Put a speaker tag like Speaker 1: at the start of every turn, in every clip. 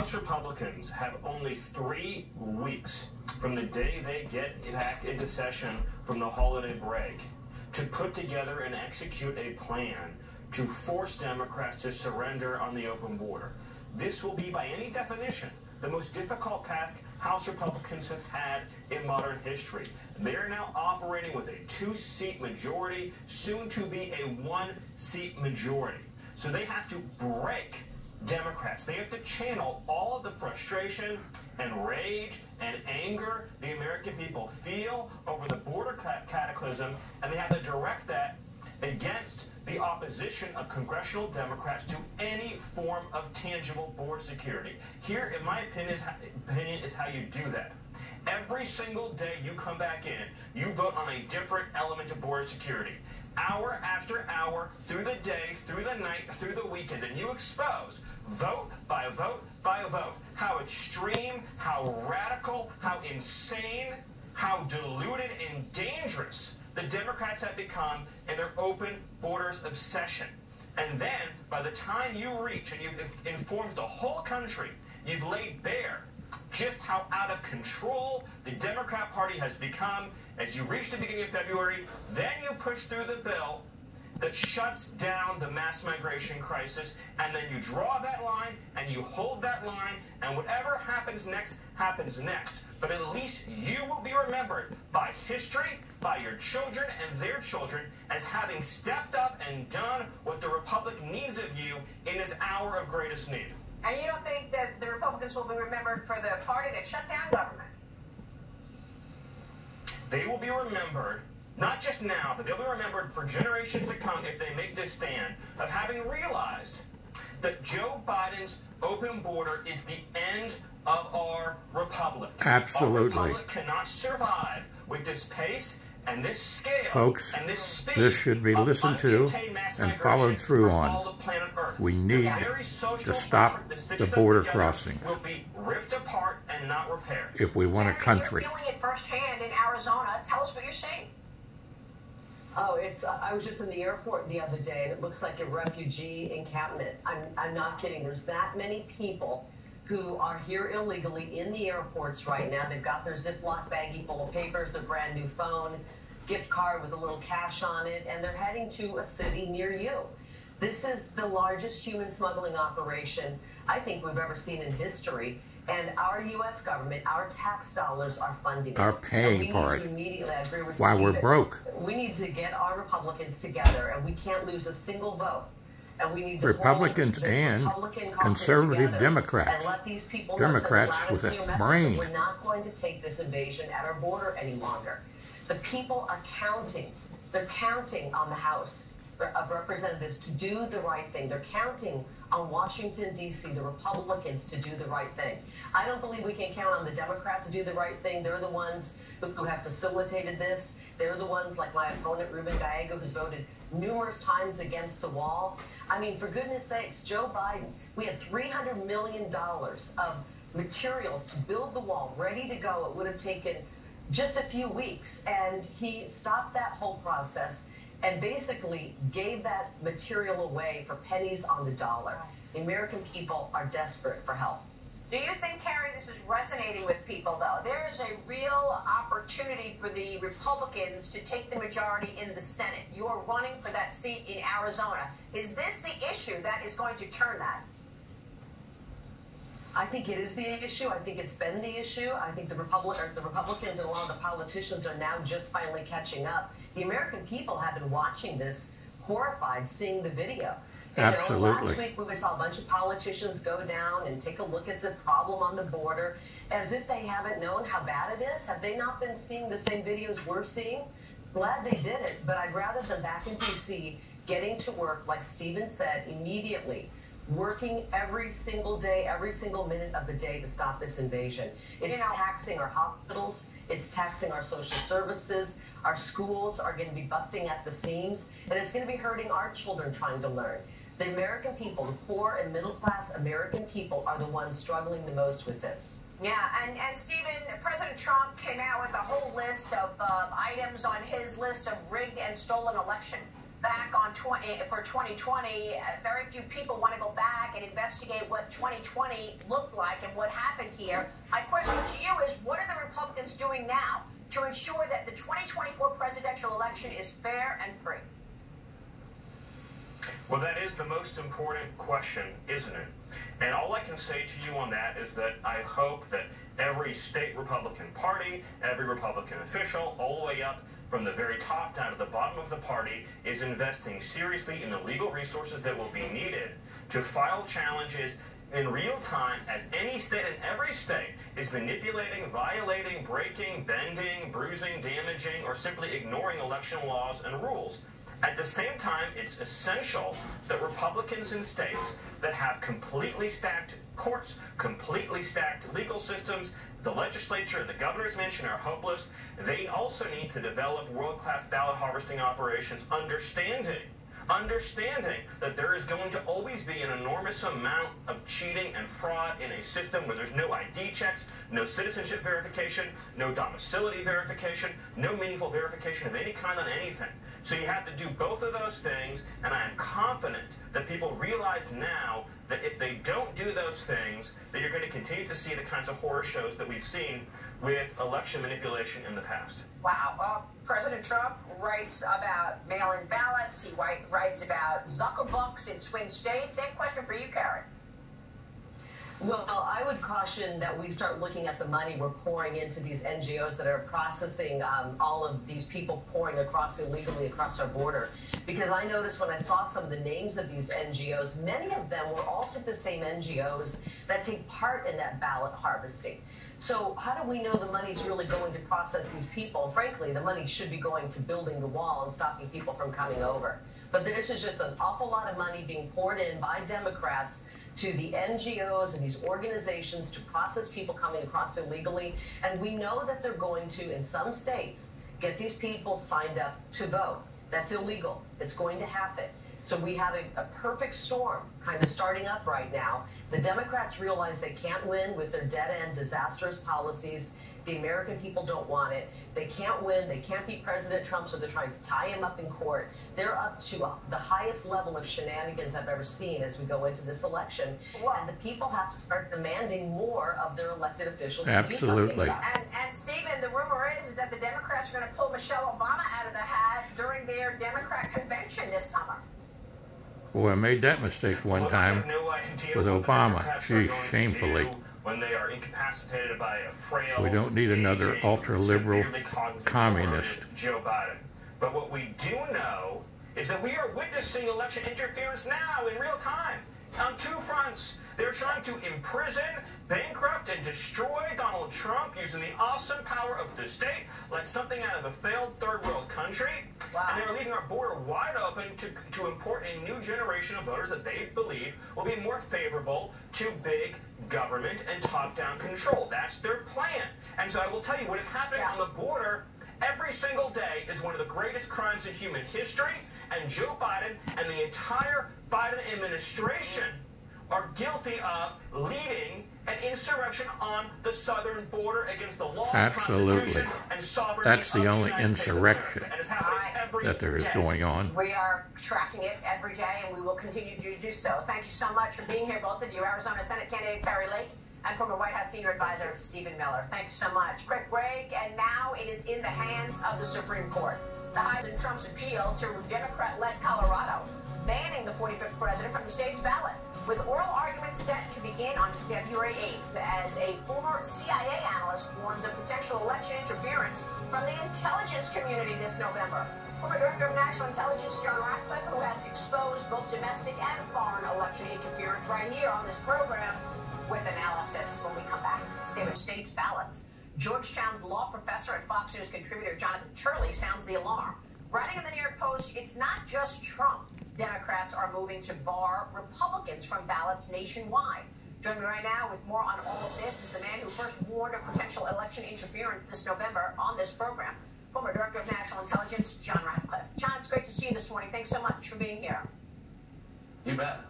Speaker 1: House Republicans have only three weeks from the day they get back into session from the holiday break to put together and execute a plan to force Democrats to surrender on the open border. This will be, by any definition, the most difficult task House Republicans have had in modern history. They are now operating with a two-seat majority, soon to be a one-seat majority. So they have to break Democrats. They have to channel all of the frustration and rage and anger the American people feel over the border cataclysm, and they have to direct that against the opposition of congressional Democrats to any form of tangible border security. Here, in my opinion, is how, opinion, is how you do that. Every single day you come back in, you vote on a different element of border security. Hour after hour, through the day, through the night, through the weekend, and you expose, vote by vote by vote, how extreme, how radical, how insane, how deluded and dangerous the Democrats have become in their open borders obsession. And then, by the time you reach and you've informed the whole country, you've laid bare just how out of control the Democrat Party has become as you reach the beginning of February. Then you push through the bill that shuts down the mass migration crisis, and then you draw that line and you hold that line, and whatever happens next happens next. But at least you will be remembered by history, by your children and their children, as having stepped up and done what the Republic needs of you in this hour of greatest need.
Speaker 2: And you don't think that the Republicans will be remembered for the party that shut down government?
Speaker 1: They will be remembered not just now, but they'll be remembered for generations to come if they make this stand of having realized that Joe Biden's open border is the end of our republic.
Speaker 3: Absolutely.
Speaker 1: Our republic cannot survive with this pace and this scale
Speaker 3: Folks,
Speaker 1: and this, speed
Speaker 3: this should be listened to and followed through on. We need to stop the border crossings if we want a country.
Speaker 2: You're feeling it firsthand in Arizona. Tell us what you're seeing.
Speaker 4: Oh, it's. Uh, I was just in the airport the other day, and it looks like a refugee encampment. I'm. I'm not kidding. There's that many people who are here illegally in the airports right now. They've got their Ziploc baggie full of papers, their brand new phone, gift card with a little cash on it, and they're heading to a city near you. This is the largest human smuggling operation I think we've ever seen in history. And our U.S. government, our tax dollars are funding
Speaker 3: are paying for it. While we're
Speaker 4: it.
Speaker 3: broke.
Speaker 4: We need to get our Republicans together, and we can't lose a single vote. And we need
Speaker 3: Republicans and
Speaker 4: Republican
Speaker 3: conservative Democrats. Democrats with a brain.
Speaker 4: We're not going to take this invasion at our border any longer. The people are counting. They're counting on the House of Representatives to do the right thing. They're counting on Washington, D.C., the Republicans to do the right thing. I don't believe we can count on the Democrats to do the right thing. They're the ones who have facilitated this. They're the ones, like my opponent, Ruben Gallego, who's voted numerous times against the wall. I mean, for goodness sakes, Joe Biden, we had $300 million of materials to build the wall, ready to go. It would have taken just a few weeks. And he stopped that whole process and basically gave that material away for pennies on the dollar. The American people are desperate for help.
Speaker 2: Do you think, Terry, this is resonating with people, though? There is a real opportunity for the Republicans to take the majority in the Senate. You are running for that seat in Arizona. Is this the issue that is going to turn that?
Speaker 4: I think it is the issue. I think it's been the issue. I think the, Republic, the Republicans and a lot of the politicians are now just finally catching up. The American people have been watching this horrified, seeing the video.
Speaker 3: You Absolutely.
Speaker 4: Know, last week we saw a bunch of politicians go down and take a look at the problem on the border as if they haven't known how bad it is. Have they not been seeing the same videos we're seeing? Glad they did it, but I'd rather them back in D.C. getting to work, like Stephen said, immediately working every single day, every single minute of the day to stop this invasion. It's you know, taxing our hospitals, it's taxing our social services, our schools are going to be busting at the seams, and it's going to be hurting our children trying to learn. The American people, the poor and middle class American people, are the ones struggling the most with this.
Speaker 2: Yeah, and, and Stephen, President Trump came out with a whole list of uh, items on his list of rigged and stolen election. back on 20 for 2020. Uh, very few people want to go back and investigate what 2020 looked like and what happened here. My question to you is, what are the Republicans doing now to ensure that the 2024 presidential election is fair and free?
Speaker 1: Well, that is the most important question, isn't it? And all I can say to you on that is that I hope that every state Republican party, every Republican official, all the way up from the very top down to the bottom of the party, is investing seriously in the legal resources that will be needed to file challenges in real time as any state and every state is manipulating, violating, breaking, bending, bruising, damaging, or simply ignoring election laws and rules. At the same time, it's essential that Republicans in states that have completely stacked courts, completely stacked legal systems, the legislature and the governor's mansion are hopeless. They also need to develop world-class ballot harvesting operations, understanding understanding that there is going to always be an enormous amount of cheating and fraud in a system where there's no ID checks, no citizenship verification, no domicility verification, no meaningful verification of any kind on anything. So you have to do both of those things, and I am confident that people realize now that if they don't do those things, that you're going to continue to see the kinds of horror shows that we've seen with election manipulation in the past.
Speaker 2: Wow. Well, President Trump writes about mail-in ballots. He writes about Zuckerbucks in swing states. Same question for you, Karen.
Speaker 4: Well, I would caution that we start looking at the money we're pouring into these NGOs that are processing um, all of these people pouring across illegally across our border. Because I noticed when I saw some of the names of these NGOs, many of them were also the same NGOs that take part in that ballot harvesting. So how do we know the money's really going to process these people? Frankly, the money should be going to building the wall and stopping people from coming over. But this is just an awful lot of money being poured in by Democrats to the NGOs and these organizations to process people coming across illegally. And we know that they're going to, in some states, get these people signed up to vote. That's illegal. It's going to happen. So we have a, a, perfect storm kind of starting up right now. The Democrats realize they can't win with their dead end, disastrous policies. The American people don't want it. They can't win. They can't beat President Trump, so they're trying to tie him up in court. They're up to uh, the highest level of shenanigans I've ever seen as we go into this election. Wow. And the people have to start demanding more of their elected officials.
Speaker 3: Absolutely.
Speaker 2: And, and Stephen, the rumor is, is that the Democrats are going to pull Michelle Obama out of the hat during their Democrat convention this summer.
Speaker 3: Boy, I made that mistake one time with Obama. Geez, shamefully
Speaker 1: when they are incapacitated by a frail.
Speaker 3: We don't need another ultra liberal communist.
Speaker 1: Joe Biden. But what we do know is that we are witnessing election interference now in real time on two fronts. They're trying to imprison, bankrupt, and destroy Donald Trump using the awesome power of the state like something out of a failed third world country. Wow. And they're leaving our border wide open to, to import a new generation of voters that they believe will be more favorable to big government and top-down control. That's their plan. And so I will tell you what is happening yeah. on the border every single day is one of the greatest crimes in human history. And Joe Biden and the entire Biden administration are guilty of leading an insurrection on the southern border against the law,
Speaker 3: Absolutely.
Speaker 1: and sovereignty.
Speaker 3: That's the only the insurrection that there is
Speaker 2: day.
Speaker 3: going on.
Speaker 2: We are tracking it every day, and we will continue to do so. Thank you so much for being here, both of you, Arizona Senate candidate Kari Lake and former White House senior advisor Stephen Miller. Thank you so much. Quick break, and now it is in the hands of the Supreme Court. The highs in Trump's appeal to Democrat-led Colorado, banning the 45th president from the state's ballot with oral arguments set to begin on February 8th as a former CIA analyst warns of potential election interference from the intelligence community this November. Former Director of National Intelligence John Ratcliffe, who has exposed both domestic and foreign election interference right here on this program with analysis when we come back. Stay with states ballots. Georgetown's law professor and Fox News contributor Jonathan Turley sounds the alarm. Writing in the New York Post, it's not just Trump Democrats are moving to bar Republicans from ballots nationwide. Joining me right now with more on all of this is the man who first warned of potential election interference this November on this program, former Director of National Intelligence, John Ratcliffe. John, it's great to see you this morning. Thanks so much for being here.
Speaker 1: You bet.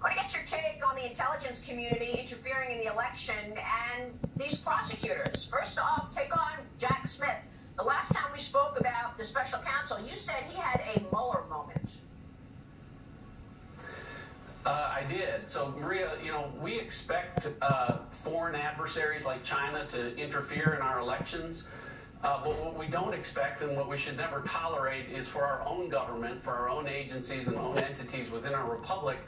Speaker 2: I want to get your take on the intelligence community interfering in the election and these prosecutors. First off, take on Jack Smith The last time we spoke about the special counsel, you said he had a Mueller moment.
Speaker 5: Uh, I did. So, Maria, you know, we expect uh, foreign adversaries like China to interfere in our elections. Uh, but what we don't expect and what we should never tolerate is for our own government, for our own agencies and own entities within our republic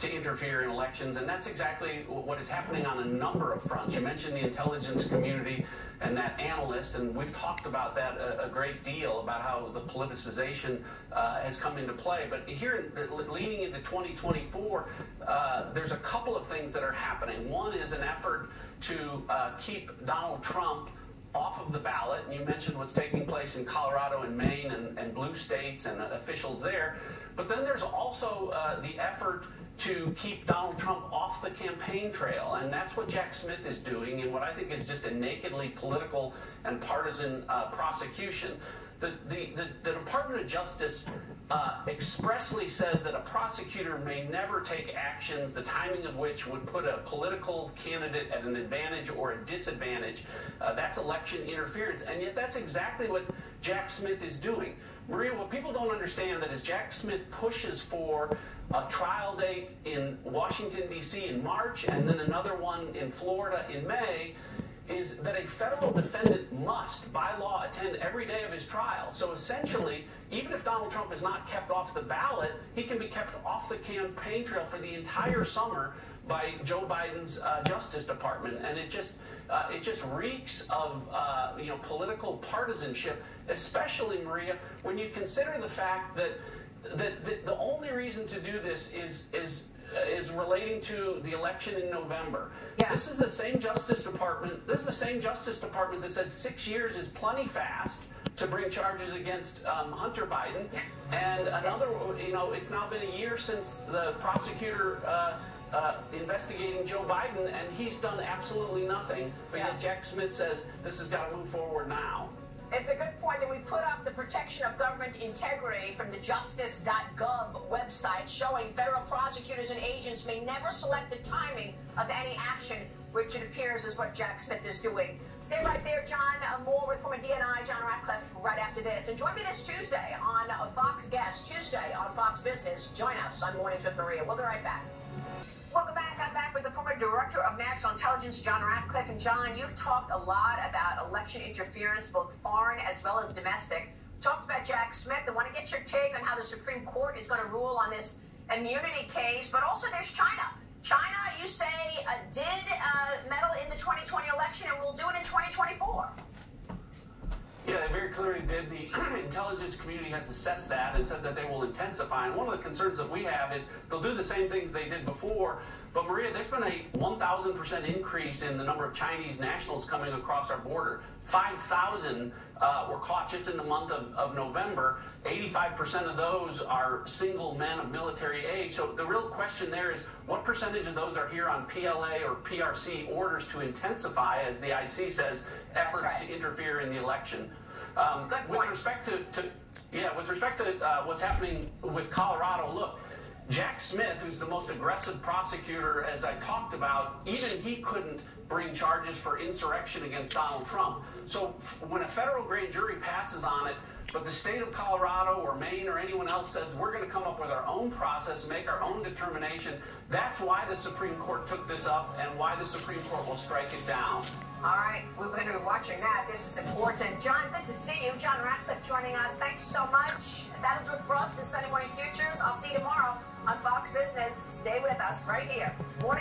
Speaker 5: to interfere in elections, and that's exactly what is happening on a number of fronts. You mentioned the intelligence community and that analyst, and we've talked about that a, a great deal about how the politicization uh, has come into play. But here, leaning into 2024, uh, there's a couple of things that are happening. One is an effort to uh, keep Donald Trump off of the ballot, and you mentioned what's taking place in Colorado and Maine and, and blue states and officials there. But then there's also uh, the effort to keep Donald Trump off the campaign trail. And that's what Jack Smith is doing in what I think is just a nakedly political and partisan uh, prosecution. The, the, the, the, Department of Justice uh, expressly says that a prosecutor may never take actions the timing of which would put a political candidate at an advantage or a disadvantage. Uh, that's election interference. And yet that's exactly what Jack Smith is doing. Maria, what people don't understand that is Jack Smith pushes for a trial date in Washington, D.C. in March and then another one in Florida in May is that a federal defendant must, by law, attend every day of his trial. So essentially, even if Donald Trump is not kept off the ballot, he can be kept off the campaign trail for the entire summer by Joe Biden's uh, Justice Department, and it just uh, it just reeks of uh, you know political partisanship, especially Maria when you consider the fact that that the, the only reason to do this is is is relating to the election in November. Yeah. This is the same Justice Department. This is the same Justice Department that said six years is plenty fast to bring charges against um, Hunter Biden, and another. You know, it's now been a year since the prosecutor. Uh, uh, investigating Joe Biden, and he's done absolutely nothing. But yeah. yet Jack Smith says this has got to move forward now.
Speaker 2: It's a good point that we put up the protection of government integrity from the justice.gov website showing federal prosecutors and agents may never select the timing of any action, which it appears is what Jack Smith is doing. Stay right there, John. More with former DNI John Ratcliffe right after this. And join me this Tuesday on Fox Guest, Tuesday on Fox Business. Join us on Mornings with Maria. We'll be right back. Welcome back. Back with the former Director of National Intelligence, John Ratcliffe. And John, you've talked a lot about election interference, both foreign as well as domestic. We talked about Jack Smith. I want to get your take on how the Supreme Court is going to rule on this immunity case, but also there's China. China, you say, uh, did uh, meddle in the 2020 election and will do it in 2024.
Speaker 5: Yeah, they very clearly did. The intelligence community has assessed that and said that they will intensify. And one of the concerns that we have is they'll do the same things they did before. But Maria, there's been a 1,000% increase in the number of Chinese nationals coming across our border. 5,000 uh, were caught just in the month of, of November. 85% of those are single men of military age. So the real question there is what percentage of those are here on PLA or PRC orders to intensify, as the IC says, efforts right. to interfere in the election? Um. With respect to, to yeah, with respect to uh, what's happening with Colorado, look, Jack Smith, who's the most aggressive prosecutor, as I talked about, even he couldn't bring charges for insurrection against Donald Trump. So when a federal grand jury passes on it, but the state of Colorado or Maine or anyone else says we're going to come up with our own process, make our own determination, that's why the Supreme Court took this up and why the Supreme Court will strike it down.
Speaker 2: All right, we're going to be watching that. This is important. John, good to see you. John Ratcliffe joining us. Thank you so much. That is it for us, the Sunday Morning Futures. I'll see you tomorrow on Fox Business. Stay with us right here. Morning.